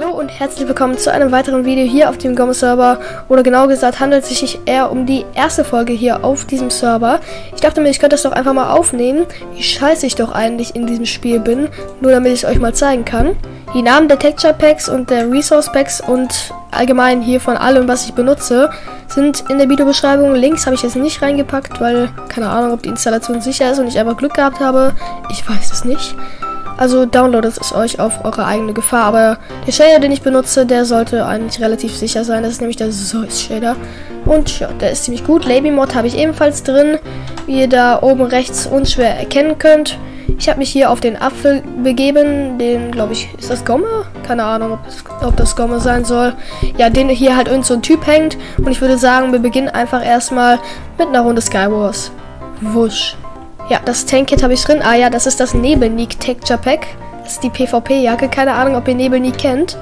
Hallo und herzlich willkommen zu einem weiteren Video hier auf dem Gomme Server. Oder genau gesagt handelt es sich eher um die erste Folge hier auf diesem Server. Ich dachte mir, ich könnte das doch einfach mal aufnehmen, wie scheiße ich doch eigentlich in diesem Spiel bin. Nur damit ich es euch mal zeigen kann. Die Namen der Texture Packs und der Resource Packs und allgemein hier von allem, was ich benutze, sind in der Videobeschreibung. Links habe ich jetzt nicht reingepackt, weil keine Ahnung, ob die Installation sicher ist und ich einfach Glück gehabt habe. Ich weiß es nicht. Also downloadet es euch auf eure eigene Gefahr. Aber der Shader, den ich benutze, der sollte eigentlich relativ sicher sein. Das ist nämlich der Zeus Shader. Und ja, der ist ziemlich gut. Laby Mod habe ich ebenfalls drin, wie ihr da oben rechts unschwer erkennen könnt. Ich habe mich hier auf den Apfel begeben, den, glaube ich, ist das Gomme? Keine Ahnung, ob das, ob das Gomme sein soll. Ja, den hier halt irgend so ein Typ hängt. Und ich würde sagen, wir beginnen einfach erstmal mit einer Runde Skywars. Wusch. Ja, das Tankkit habe ich drin. Ah ja, das ist das Nebelneak Texture Pack. Das ist die PvP-Jacke. Keine Ahnung, ob ihr Nebelneak kennt.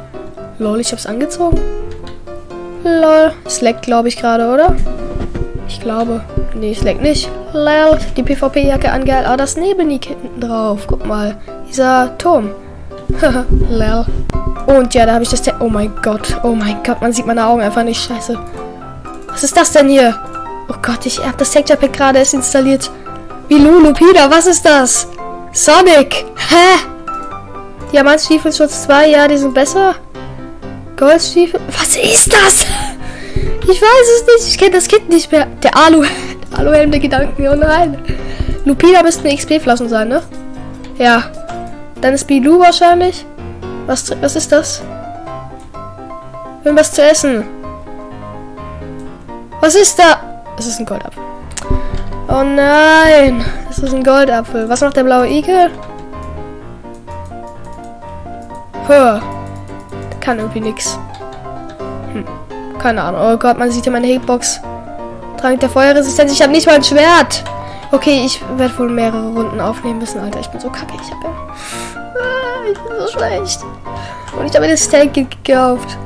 Lol, ich habe es angezogen. Lol. Es leckt, glaube ich, gerade, oder? Ich glaube. Nee, es leckt nicht. Lol. Die PvP-Jacke angehalten. Ah, das Nebelneak hinten drauf. Guck mal. Dieser Turm. Lol. Und ja, da habe ich das... oh mein Gott. Oh mein Gott, man sieht meine Augen einfach nicht. Scheiße. Was ist das denn hier? Oh Gott, ich habe das Texture Pack gerade erst installiert. Wie Lulu, Peter, was ist das? Sonic! Hä? Diamantstiefelschutz 2, ja, die sind besser. Goldstiefel. Was ist das? Ich weiß es nicht. Ich kenne das Kind nicht mehr. Der Alu. Der Aluhelm der Gedanken. Oh nein. Lupina müssten XP-Flaschen sein, ne? Ja. Dann ist Bilou wahrscheinlich. Was, was ist das? Irgendwas zu essen. Was ist da? Es ist ein Goldapfel. Oh nein! Das ist ein Goldapfel. Was macht der blaue Igel? Hör. Kann irgendwie nichts. Hm. Keine Ahnung. Oh Gott, man sieht hier meine Hitbox. Trank der Feuerresistenz. Ich habe nicht mal ein Schwert. Okay, ich werde wohl mehrere Runden aufnehmen müssen, Alter. Ich bin so kacke. Ich habe ja... Ah, ich bin so schlecht. Und ich habe mir das Steak gekauft.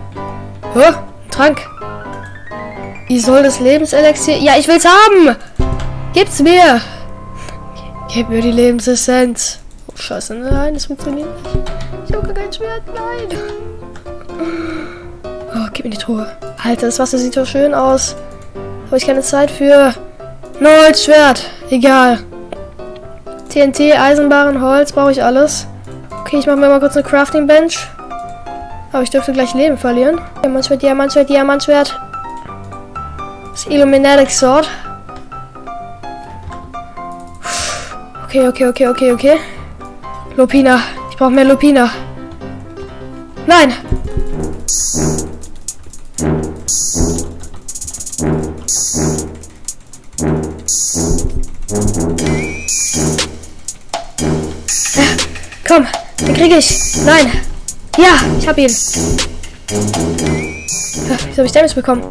Hä? Trank. Isol des Lebenselixier. Ja, ich will's haben! Gib's mir! Gib mir die Lebensessenz. Oh, scheiße, nein, das funktioniert nicht. Ich habe gar kein Schwert, nein. Oh, gib mir die Truhe. Alter, das Wasser sieht so schön aus. Habe ich keine Zeit für. Nein, Schwert. Egal. TNT, Eisenbaren, Holz, brauche ich alles. Okay, ich mache mir mal kurz eine Crafting Bench. Aber ich dürfte gleich Leben verlieren. Diamantschwert, Diamantschwert, Diamantschwert. Das Illuminatic Sword. Okay, okay, okay, okay, okay. Lupina. Ich brauche mehr Lupina. Nein! Ja, komm, den kriege ich. Nein. Ja, ich habe ihn. Ja, wieso habe ich Damage bekommen?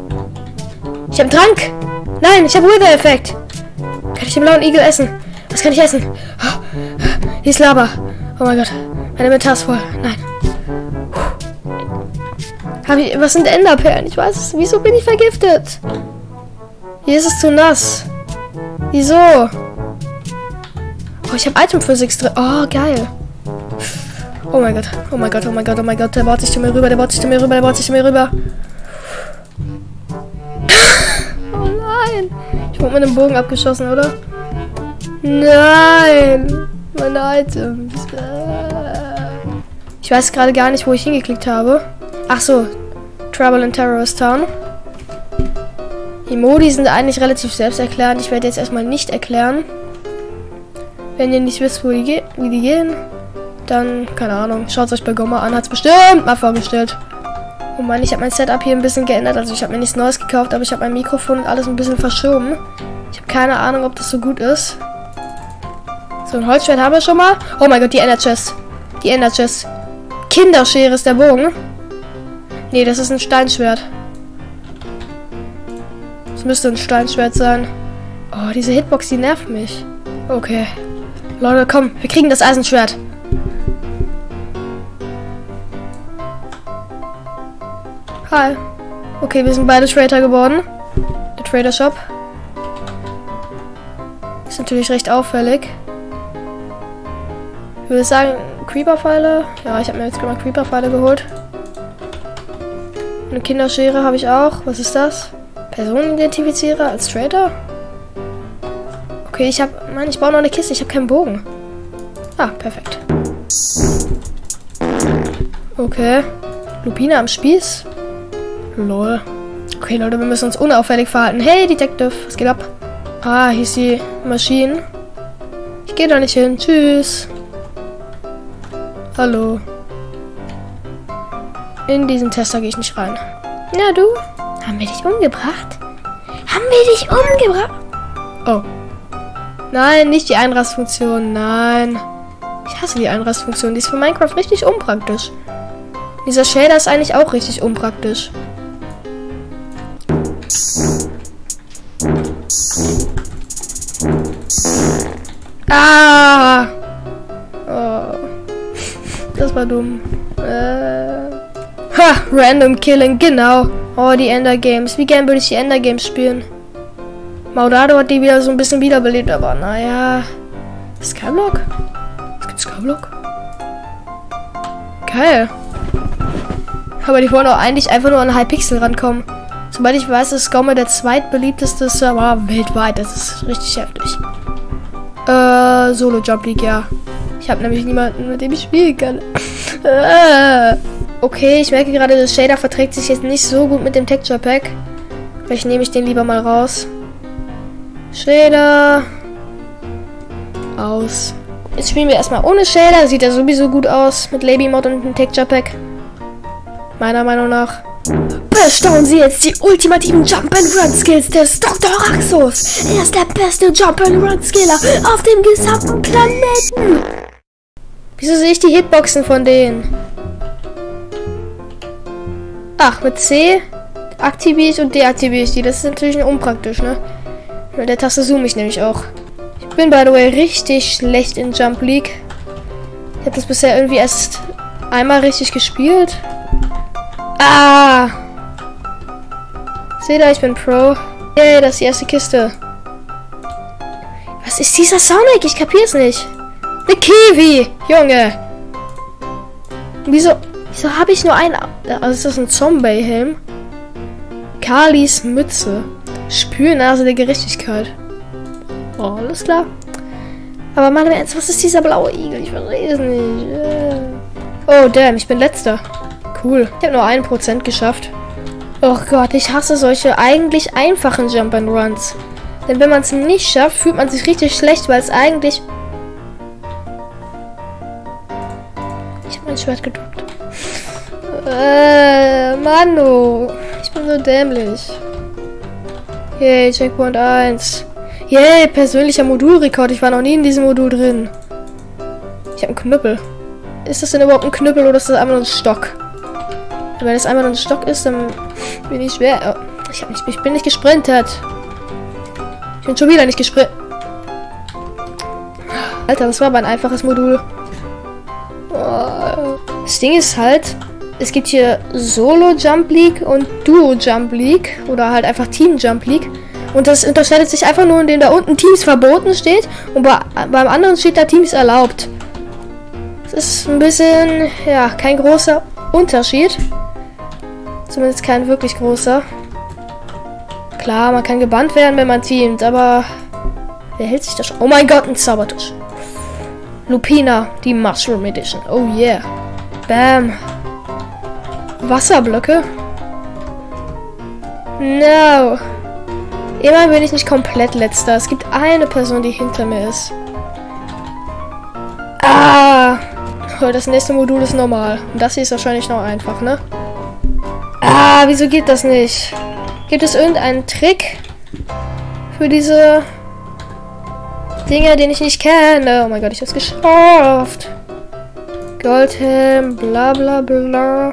Ich habe einen Trank. Nein, ich habe Wither-Effekt. Kann ich den blauen Igel essen? Was kann ich essen? Hier ist Lava. Oh mein Gott. Mein Inventar ist voll. Nein. Ich, was sind Enderperlen? Ich weiß es. Wieso bin ich vergiftet? Hier ist es zu nass. Wieso? Oh, ich habe Item Physics drin. Oh, geil. Oh mein Gott. Oh mein Gott, oh mein Gott, oh mein Gott. Der baut sich zu mir rüber, der baut sich zu mir rüber, der baut sich zu mir rüber. oh nein. Ich wurde mit einem Bogen abgeschossen, oder? Nein! Meine Items. Ich weiß gerade gar nicht, wo ich hingeklickt habe. Ach so. Trouble in Terrorist Town. Die Modi sind eigentlich relativ selbsterklärend. Ich werde jetzt erstmal nicht erklären. Wenn ihr nicht wisst, wo die wie die gehen, dann, keine Ahnung, schaut es euch bei Gomma an. Hat es bestimmt mal vorgestellt. Oh Mann, ich habe mein Setup hier ein bisschen geändert. Also ich habe mir nichts Neues gekauft, aber ich habe mein Mikrofon und alles ein bisschen verschoben. Ich habe keine Ahnung, ob das so gut ist. So, ein Holzschwert haben wir schon mal. Oh mein Gott, die Ender Chest. Die Ender Chest. Kinderschere ist der Bogen. Nee, das ist ein Steinschwert. Das müsste ein Steinschwert sein. Oh, diese Hitbox, die nervt mich. Okay. Leute, komm, wir kriegen das Eisenschwert. Hi. Okay, wir sind beide Trader geworden. Der Trader Shop. Ist natürlich recht auffällig. Ich würde sagen, Creeper-Pfeile. Ja, ich habe mir jetzt mal Creeper-Pfeile geholt. Eine Kinderschere habe ich auch. Was ist das? Personenidentifizierer als Trader? Okay, ich habe... Mann, ich brauche noch eine Kiste. Ich habe keinen Bogen. Ah, perfekt. Okay. Lupine am Spieß? Lol. Okay, Leute, wir müssen uns unauffällig verhalten. Hey, Detective, was geht ab? Ah, hier ist die Maschine. Ich gehe da nicht hin. Tschüss. Hallo. In diesen Tester gehe ich nicht rein. Ja, du? Haben wir dich umgebracht? Haben wir dich umgebracht? Oh. Nein, nicht die Einrastfunktion. Nein. Ich hasse die Einrastfunktion. Die ist für Minecraft richtig unpraktisch. Dieser Shader ist eigentlich auch richtig unpraktisch. Das war dumm. Äh. Ha! Random Killing, genau. Oh, die Ender Games. Wie gern würde ich die Ender Games spielen? Maudado hat die wieder so ein bisschen wiederbelebt, aber naja. Skyblock? Es gibt Skyblock? Geil. Aber die wollen auch eigentlich einfach nur an Hypixel rankommen. Sobald ich weiß, ist Gomme der zweitbeliebteste Server weltweit. Das ist richtig heftig. Äh, Solo Jump League, ja. Ich habe nämlich niemanden, mit dem ich spielen kann. Äh. okay, ich merke gerade, das Shader verträgt sich jetzt nicht so gut mit dem Texture Pack. Vielleicht nehme ich den lieber mal raus. Shader. Aus. Jetzt spielen wir erstmal ohne Shader. Sieht ja sowieso gut aus mit Laby Mod und dem Texture Pack. Meiner Meinung nach. Bestaunen Sie jetzt die ultimativen Jump-and-Run-Skills des Dr. Raxus. Er ist der beste Jump-and-Run-Skiller auf dem gesamten Planeten. Wieso sehe ich die Hitboxen von denen? Ach, mit C aktiviere ich und deaktiviere ich die. Das ist natürlich unpraktisch, ne? Mit der Taste zoome ich nämlich auch. Ich bin, by the way, richtig schlecht in Jump League. Ich habe das bisher irgendwie erst einmal richtig gespielt. Ah! Seht ihr, ich bin Pro. Yay, das ist die erste Kiste. Was ist dieser Sonic? Ich kapier's nicht. Eine Kiwi! Junge! Wieso, wieso habe ich nur einen... Also ist das ein Zombie-Helm? Kalis Mütze. Spürnase der Gerechtigkeit. Oh, alles klar. Aber im Ernst, was ist dieser blaue Igel? Ich verstehe es nicht. Oh, damn, ich bin letzter. Cool. Ich habe nur ein Prozent geschafft. Oh Gott, ich hasse solche eigentlich einfachen Jump and Runs. Denn wenn man es nicht schafft, fühlt man sich richtig schlecht, weil es eigentlich... mein Schwert gedrückt. Äh, Manu. Ich bin so dämlich. Yay, Checkpoint 1. Yay, persönlicher Modulrekord. Ich war noch nie in diesem Modul drin. Ich habe einen Knüppel. Ist das denn überhaupt ein Knüppel oder ist das einfach nur ein Stock? Wenn das einmal ein Stock ist, dann bin ich schwer. Oh, ich, nicht, ich bin nicht gesprintet. Ich bin schon wieder nicht gesprintet. Alter, das war aber ein einfaches Modul. Das Ding ist halt, es gibt hier Solo Jump League und Duo Jump League. Oder halt einfach Team Jump League. Und das unterscheidet sich einfach nur, indem da unten Teams verboten steht und bei, beim anderen steht da Teams erlaubt. Das ist ein bisschen, ja, kein großer Unterschied. Zumindest kein wirklich großer. Klar, man kann gebannt werden, wenn man teamt, aber wer hält sich das schon? Oh mein Gott, ein Zaubertusch. Lupina, die Mushroom Edition. Oh yeah. Bam. Wasserblöcke? No. Immer bin ich nicht komplett letzter. Es gibt eine Person, die hinter mir ist. Ah. Oh, das nächste Modul ist normal. Und das hier ist wahrscheinlich noch einfach, ne? Ah, wieso geht das nicht? Gibt es irgendeinen Trick für diese Dinge, den ich nicht kenne? Oh mein Gott, ich hab's geschafft. Goldhelm, bla bla bla.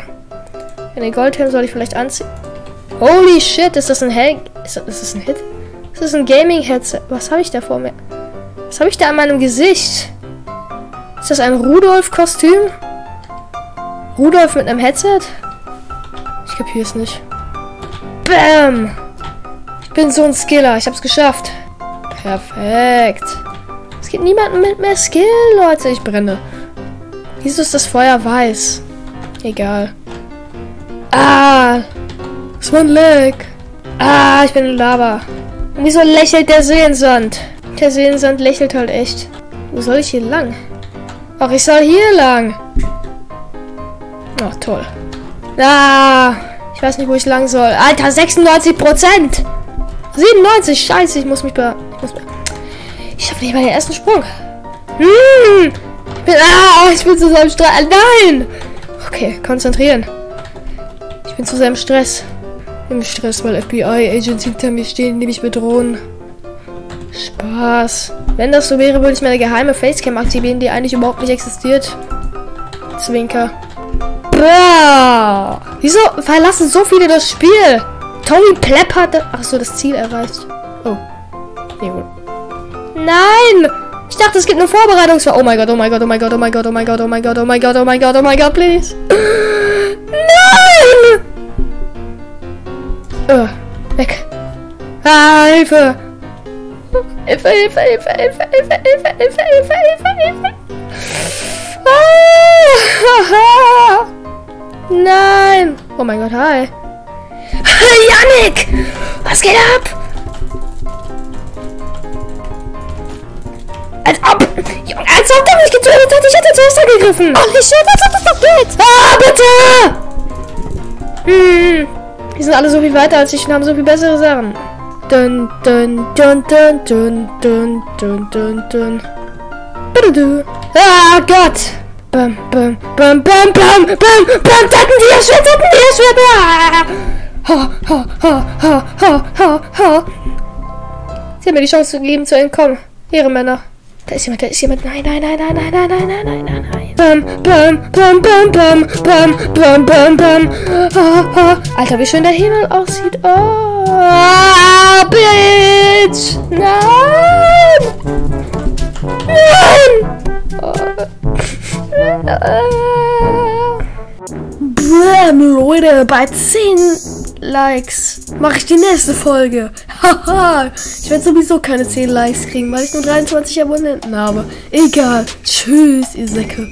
Den Goldhelm soll ich vielleicht anziehen. Holy shit, ist das ein Hel ist ist das ein Hit? Ist das ein Gaming-Headset? Was habe ich da vor mir? Was habe ich da an meinem Gesicht? Ist das ein Rudolf-Kostüm? Rudolf mit einem Headset? Ich kapiere es nicht. Bam! Ich bin so ein Skiller. Ich hab's geschafft. Perfekt. Gibt niemanden mit mehr Skill, Leute. Ich brenne. Wieso ist das Feuer weiß? Egal. Ah! Das war ein Lag. Ah, ich bin in Lava. Und wieso lächelt der Seensand? Der Seensand lächelt halt echt. Wo soll ich hier lang? Ach, ich soll hier lang. Ach, toll. Ah, ich weiß nicht, wo ich lang soll. Alter, 96 Prozent. 97, scheiße, ich muss mich be... Ich, muss be ich schaffe nicht mal den ersten Sprung. Hm, ich bin... Ah, ich bin zu seinem Stress. Nein! Okay, konzentrieren. Ich bin zu seinem Stress. Im Stress, weil FBI-Agents hinter mir stehen, die mich bedrohen. Spaß. Wenn das so wäre, würde ich meine geheime Facecam aktivieren, die eigentlich überhaupt nicht existiert. Zwinker. Bäh. Wieso verlassen so viele das Spiel? Tommy Plepp hat... Ach so, das Ziel erreicht. Oh. Nee, gut. Nein! Ich dachte, es gibt eine Vorbereitungsphase. Oh mein Gott, oh mein Gott, oh mein Gott, oh mein Gott, oh mein Gott, oh mein Gott, oh mein Gott, oh mein Gott, oh mein Gott, please. Nein! Uh, weg. Ah, Hilfe! Hilfe, Hilfe, Hilfe, Hilfe, Hilfe, Hilfe, Hilfe, Hilfe, Hilfe, Hilfe. Ah, Nein! Oh mein Gott, hi. Janik! Was geht ab? Als ob! Junge, als ob der mich getötet hat! Ich hätte zuerst angegriffen! Oh, ich shit, als ob das doch geht! Ah, bitte! Hm. Die sind alle so viel weiter als ich und haben so viel bessere Sachen. Dun, dun, dun, dun, dun, dun, dun, dun, dun. Bitte Ah, Gott! Bam, bam, bam, bam, bam, bam, bam, Tattentierschwert, Tattentierschwert! Ah! Ha, ha, ha, ha, ha, ha, ha. Sie haben mir die Chance gegeben zu entkommen. Ihre Männer. Da ist jemand, da ist jemand. Nein, nein, nein, nein, nein, nein, nein, nein, nein, nein, nein. Bam, bam, bam, bam, bam, bam, bam, bam, bam. Ah, ah. Alter, wie schön der Himmel aussieht. Oh, Bitch. Nein. Nein. Oh. Bam, Leute, bei 10 Likes mache ich die nächste Folge. Haha, ich werde sowieso keine 10 Likes kriegen, weil ich nur 23 Abonnenten habe. Egal. Tschüss, ihr Säcke.